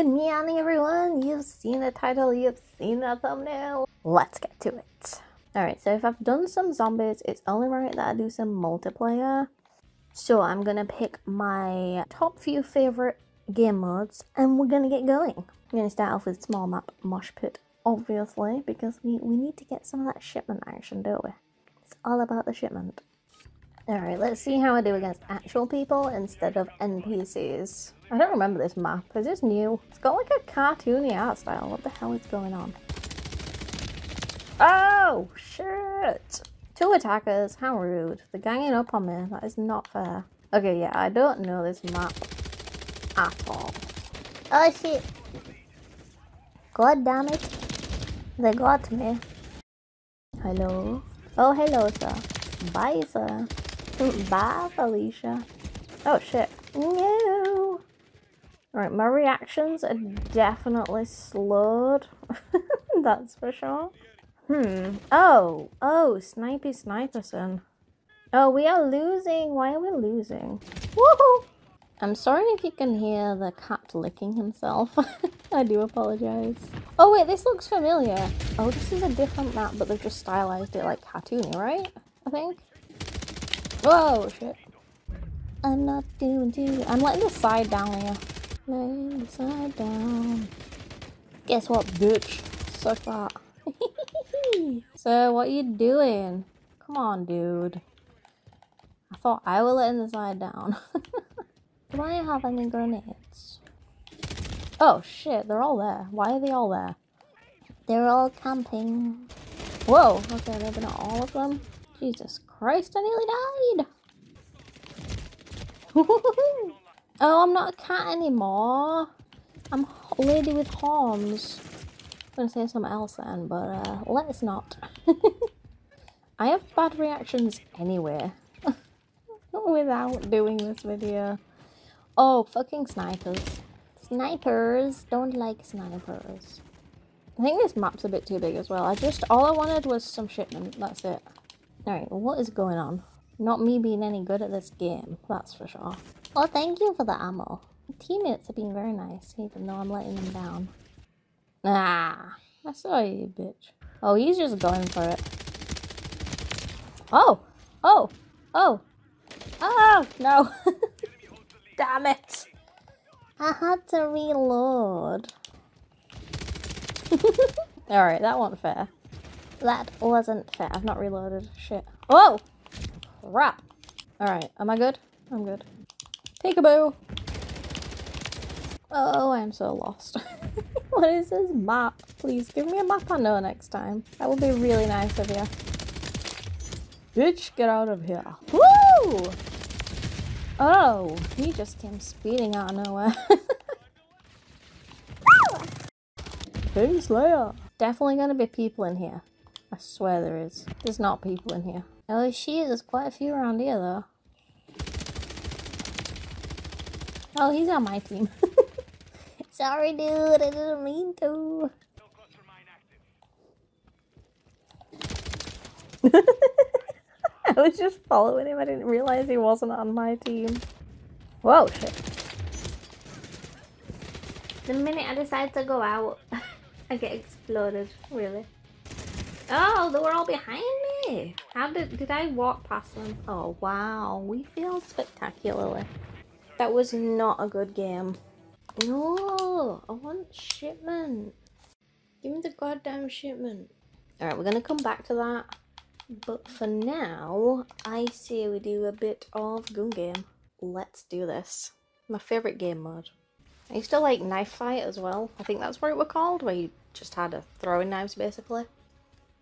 Good morning, everyone. You've seen the title, you've seen the thumbnail. Let's get to it. Alright, so if I've done some zombies, it's only right that I do some multiplayer. So I'm gonna pick my top few favorite game modes and we're gonna get going. I'm gonna start off with small map mosh pit, obviously, because we, we need to get some of that shipment action, don't we? It's all about the shipment. Alright, let's see how I do against actual people instead of NPCs. I don't remember this map. Is this new? It's got like a cartoony art style. What the hell is going on? Oh, shit! Two attackers, how rude. They're ganging up on me. That is not fair. Okay, yeah, I don't know this map at all. Oh, shit. God damn it. They got me. Hello? Oh, hello, sir. Bye, sir. Bye, Felicia. Oh, shit. No! Alright, my reactions are definitely slowed. That's for sure. Hmm. Oh, oh, Snipey Sniperson. Oh, we are losing. Why are we losing? Woohoo! I'm sorry if you can hear the cat licking himself. I do apologize. Oh wait, this looks familiar. Oh, this is a different map, but they've just stylized it like cartoony, right? I think. Whoa, shit. I'm not doing too. I'm letting the side down here. Letting the side down. Guess what, bitch? So far. so, what you doing? Come on, dude. I thought I was letting the side down. Do I have any grenades? Oh shit, they're all there. Why are they all there? They're all camping. Whoa, okay, maybe not all of them. Jesus Christ, I nearly died! oh, I'm not a cat anymore. I'm a lady with horns. I'm gonna say something else then, but uh, let's not. I have bad reactions anyway. Without doing this video. Oh, fucking snipers. Snipers don't like snipers. I think this map's a bit too big as well. I just, all I wanted was some shipment. That's it. Alright, what is going on? Not me being any good at this game, that's for sure. Oh, thank you for the ammo. Teammates have been very nice, even though I'm letting them down. Ah, I saw you, bitch. Oh, he's just going for it. Oh! Oh! Oh! Oh! No! Damn it! I had to reload. Alright, that wasn't fair. That wasn't fair. I've not reloaded. Shit. Oh! Crap. Alright, am I good? I'm good. Peekaboo! Oh, I'm so lost. what is this map? Please give me a map I know next time. That would be really nice of you. Bitch, get out of here. Woo! Oh, he just came speeding out of nowhere. King Slayer. Definitely gonna be people in here. I swear there is. There's not people in here. Oh shit, there's quite a few around here though. Oh, he's on my team. Sorry, dude. I didn't mean to. I was just following him. I didn't realize he wasn't on my team. Whoa, shit. The minute I decide to go out, I get exploded. Really. Oh, they were all behind me. How did did I walk past them? Oh wow, we failed spectacularly. That was not a good game. No, I want shipment. Give me the goddamn shipment. Alright, we're gonna come back to that. But for now, I say we do a bit of gun game. Let's do this. My favourite game mode. I used to like knife fight as well. I think that's what it was called, where you just had a throwing knives basically.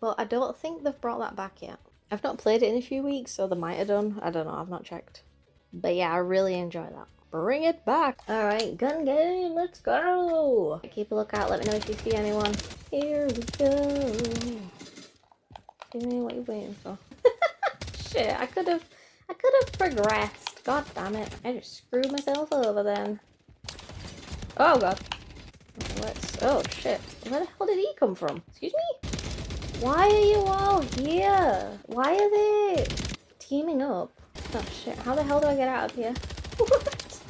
But I don't think they've brought that back yet. I've not played it in a few weeks, so they might have done. I don't know, I've not checked. But yeah, I really enjoy that. Bring it back! Alright, gun game, let's go! Keep a lookout, let me know if you see anyone. Here we go! What are you waiting for? Shit, I could have, I could have progressed. God damn it, I just screwed myself over then. Oh god. Let's, oh shit, where the hell did he come from? Excuse me? Why are you all here? Why are they teaming up? Oh shit, how the hell do I get out of here? what?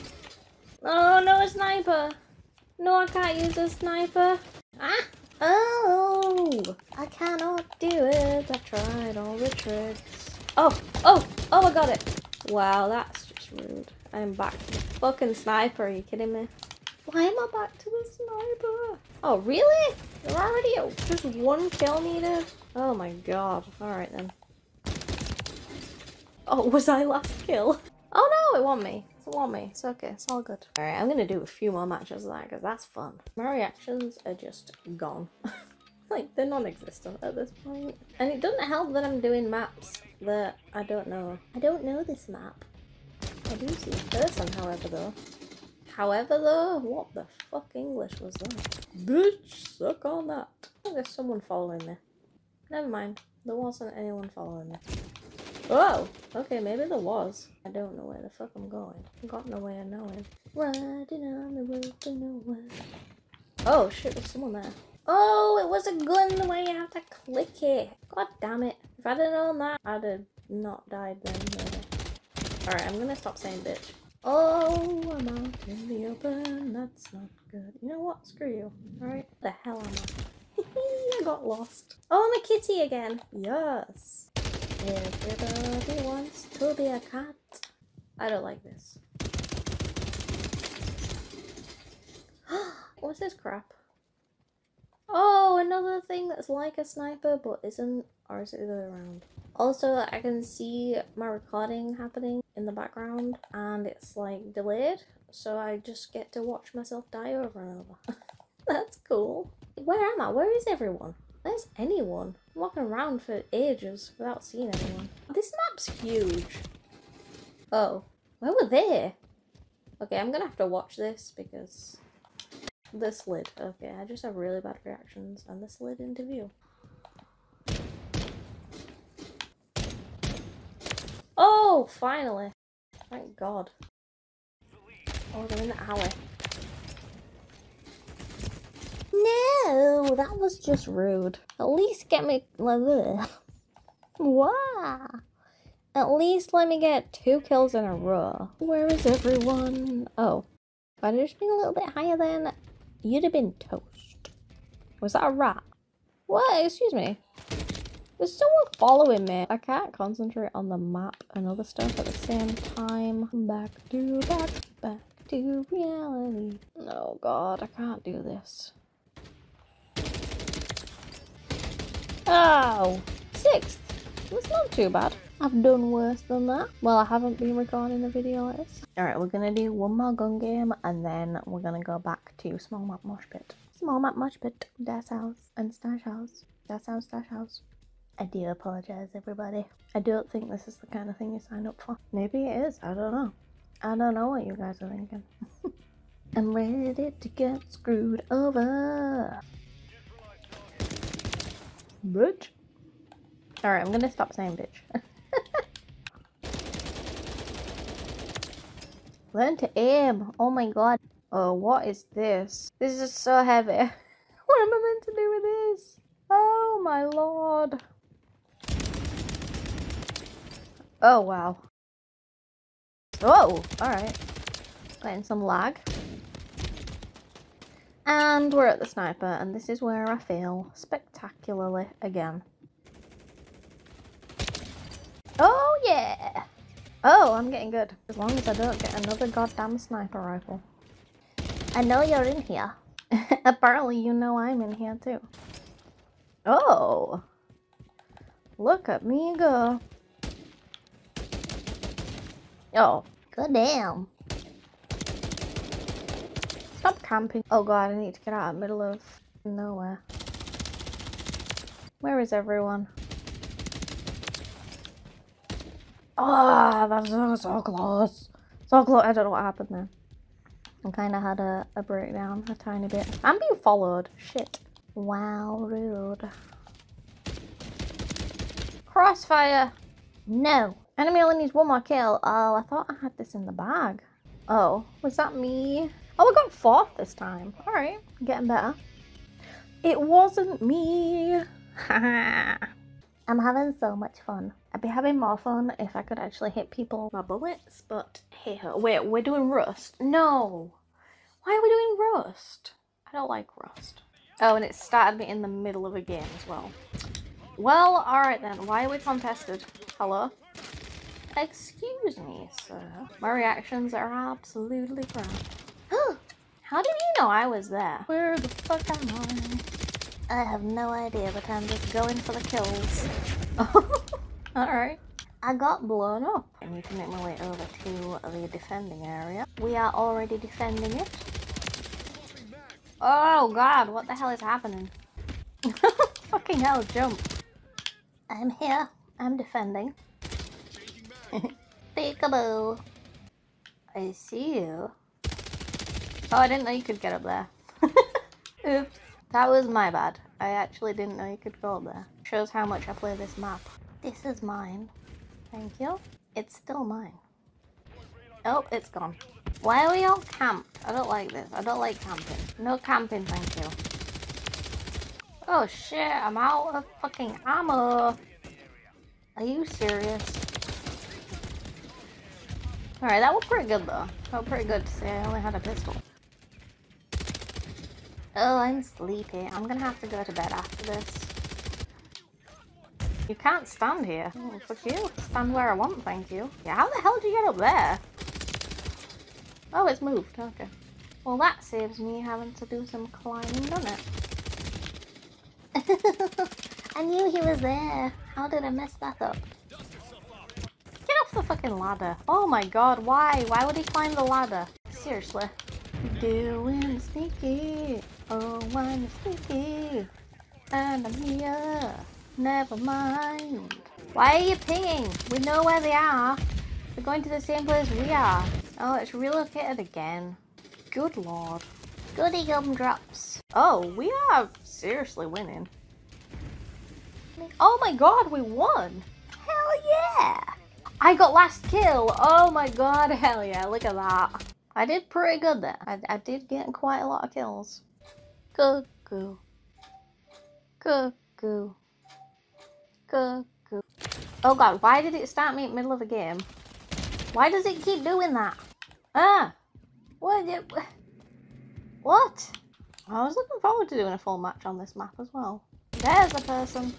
Oh no, a sniper! No, I can't use a sniper. Ah! Oh! I cannot do it. I tried all the tricks. Oh! Oh! Oh, I got it! Wow, that's just rude. I'm back to the fucking sniper. Are you kidding me? Why am I back to the sniper? Oh, really? You're already at just one kill needed? Oh my god. Alright then. Oh, was I last kill? Oh no, it won me. It won me. It's okay. It's all good. Alright, I'm gonna do a few more matches of that because that's fun. My reactions are just gone. like, they're non-existent at this point. And it doesn't help that I'm doing maps that I don't know. I don't know this map. I do see a person, however, though. However, though, what the fuck English was that? Bitch, suck on that. Oh, there's someone following me. Never mind. There wasn't anyone following me. Oh, okay, maybe there was. I don't know where the fuck I'm going. I've got no way of knowing. Riding on the road to nowhere. Oh shit, there's someone there. Oh, it was a gun the way you have to click it. God damn it. If I'd have known that, I'd have not died then. Alright, I'm gonna stop saying bitch. Oh, I'm out in the open. That's not good. You know what? Screw you. Alright? The hell am I? I got lost. Oh, I'm a kitty again. Yes. Everybody wants to be a cat. I don't like this. What's this crap? Oh, another thing that's like a sniper but isn't, or is it the other way around? Also, I can see my recording happening in the background and it's like delayed, so I just get to watch myself die over and over. that's cool. Where am I? Where is everyone? Where's anyone? Walking around for ages without seeing anyone. This map's huge. Oh, where were they? Okay, I'm gonna have to watch this because this lid. Okay, I just have really bad reactions and this lid into view. Oh, finally. Thank God. Oh, they're in the alley. No, that was just rude. At least get me. Wow. At least let me get two kills in a row. Where is everyone? Oh. If I'd just been a little bit higher then, you'd have been toast. Was that a rat? What? Excuse me. There's someone following me. I can't concentrate on the map and other stuff at the same time. Back to back, back to reality. Oh god, I can't do this. Oh, sixth. That's not too bad. I've done worse than that. Well, I haven't been recording a video like this. Alright, we're gonna do one more gun game and then we're gonna go back to small map mosh pit. Small map mosh pit, Das House and Stash House. Das House, Stash House. I do apologise, everybody. I don't think this is the kind of thing you sign up for. Maybe it is, I don't know. I don't know what you guys are thinking. I'm ready to get screwed over. Bitch. Alright, I'm gonna stop saying bitch. Learn to aim. Oh my god. Oh, what is this? This is so heavy. what am I meant to do with this? Oh my lord. Oh wow. Oh, alright. Getting some lag. And we're at the sniper, and this is where I fail spectacularly again. Oh yeah! Oh, I'm getting good. As long as I don't get another goddamn sniper rifle. I know you're in here. Apparently you know I'm in here too. Oh! Look at me go. Oh, good damn. Stop camping. Oh god, I need to get out of the middle of nowhere. Where is everyone? Oh, that's so, so close. So close. I don't know what happened there. I kind of had a, a breakdown a tiny bit. I'm being followed. Shit. Wow, rude. Crossfire. No. Enemy only needs one more kill. Oh, I thought I had this in the bag. Oh, was that me? Oh, I got fourth this time. All right, getting better. It wasn't me. I'm having so much fun. I'd be having more fun if I could actually hit people with my bullets, but hey ho. Wait, we're doing Rust? No. Why are we doing Rust? I don't like Rust. Oh, and it started me in the middle of a game as well. Well, alright then. Why are we contested? Hello? Excuse me, sir. My reactions are absolutely grand. How did you know I was there? Where the fuck am I? I have no idea, but I'm just going for the kills. Alright. I got blown up. I need to make my way over to the defending area. We are already defending it. Oh god, what the hell is happening? Fucking hell, jump. I'm here. I'm defending. Peekaboo. I see you. Oh, I didn't know you could get up there. Oops. That was my bad. I actually didn't know you could go up there. Shows how much I play this map. This is mine. Thank you. It's still mine. Oh, it's gone. Why are we all camped? I don't like this. I don't like camping. No camping, thank you. Oh shit, I'm out of fucking ammo. Are you serious? Alright, that was pretty good though. Felt pretty good to say I only had a pistol. Oh, I'm sleepy. I'm gonna have to go to bed after this. You can't stand here. Oh, fuck you. Stand where I want, thank you. Yeah, how the hell did you get up there? Oh, it's moved. Okay. Well, that saves me having to do some climbing, doesn't it? I knew he was there. How did I mess that up? Get off the fucking ladder. Oh my god, why? Why would he climb the ladder? Seriously. Doing sneaky. Oh, I'm sneaky. And I'm here. Never mind. Why are you pinging? We know where they are. They're going to the same place we are. Oh, it's relocated again. Good lord. Goody gumdrops. Oh, we are seriously winning. Oh my god, we won! Hell yeah! I got last kill! Oh my god, hell yeah, look at that. I did pretty good there. I, I did get quite a lot of kills. Cuckoo. Cuckoo. Cuckoo. Oh god, why did it start me in the middle of a game? Why does it keep doing that? Ah! What? What? I was looking forward to doing a full match on this map as well. There's a person.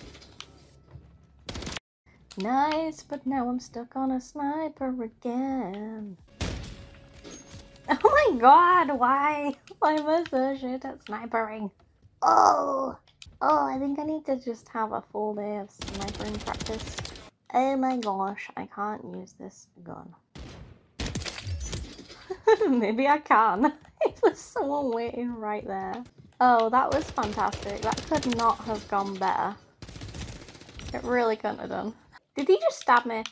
Nice, but now I'm stuck on a sniper again. Oh my god, why? Why am I so shit at snipering? Oh! Oh, I think I need to just have a full day of snipering practice. Oh my gosh, I can't use this gun. Maybe I can. There's someone waiting right there. Oh, that was fantastic. That could not have gone better. It really couldn't have done. Did he just stab me?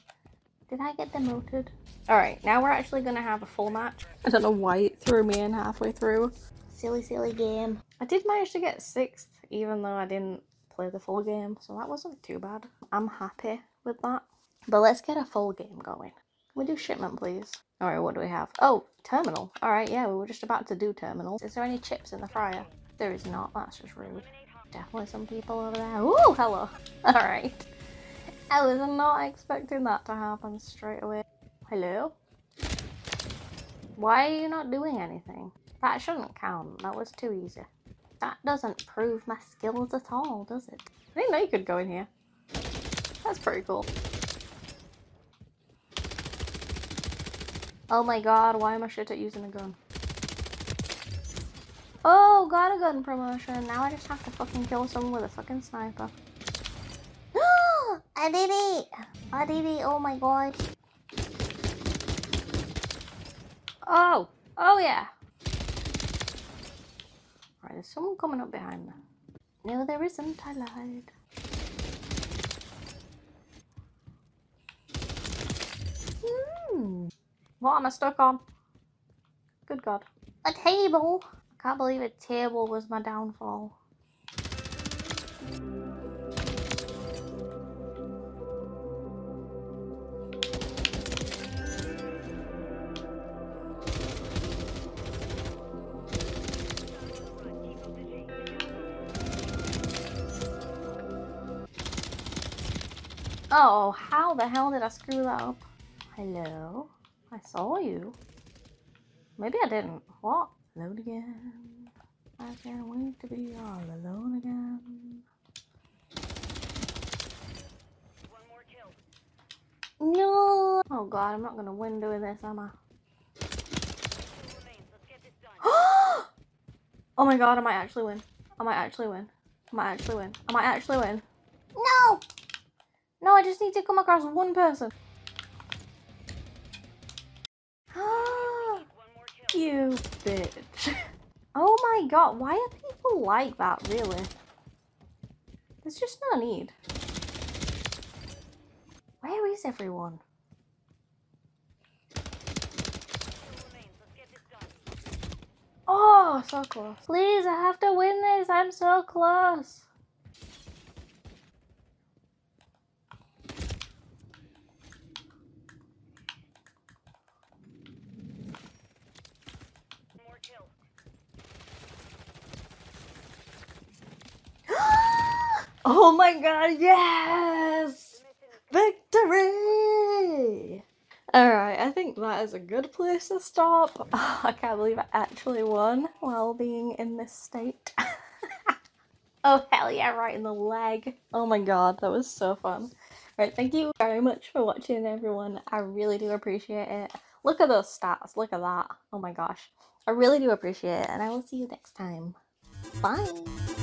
Did I get demoted? Alright, now we're actually going to have a full match. I don't know why it threw me in halfway through. Silly, silly game. I did manage to get sixth, even though I didn't play the full game, so that wasn't too bad. I'm happy with that. But let's get a full game going. Can we do shipment, please? Alright, what do we have? Oh, terminal. Alright, yeah, we were just about to do terminals. Is there any chips in the fryer? There is not. That's just rude. Definitely some people over there. Ooh, hello. Alright. I was not expecting that to happen straight away. Hello? Why are you not doing anything? That shouldn't count. That was too easy. That doesn't prove my skills at all, does it? I didn't know you could go in here. That's pretty cool. Oh my god, why am I shit at using a gun? Oh, got a gun promotion. Now I just have to fucking kill someone with a fucking sniper. I did it! I did it, oh my god. Oh! Oh yeah! Alright, there's someone coming up behind me. No, there isn't, I lied. Hmm. What am I stuck on? Good God. A table! I can't believe a table was my downfall. Oh, how the hell did I screw that up? Hello? I saw you. Maybe I didn't. What? Load again. I can't wait to be all alone again. No! Oh god, I'm not gonna win doing this, am I? oh my god, I might actually win. I might actually win. I might actually win. I might actually win. No! No, I just need to come across one person. you bitch. Oh my god, why are people like that, really? There's just no need. Where is everyone? Oh, so close. Please, I have to win this. I'm so close. Oh my god, yes! Victory! Alright, I think that is a good place to stop. Oh, I can't believe I actually won while being in this state. oh hell yeah, right in the leg. Oh my god, that was so fun. Right, thank you very much for watching everyone. I really do appreciate it. Look at those stats, look at that. Oh my gosh. I really do appreciate it and I will see you next time. Bye!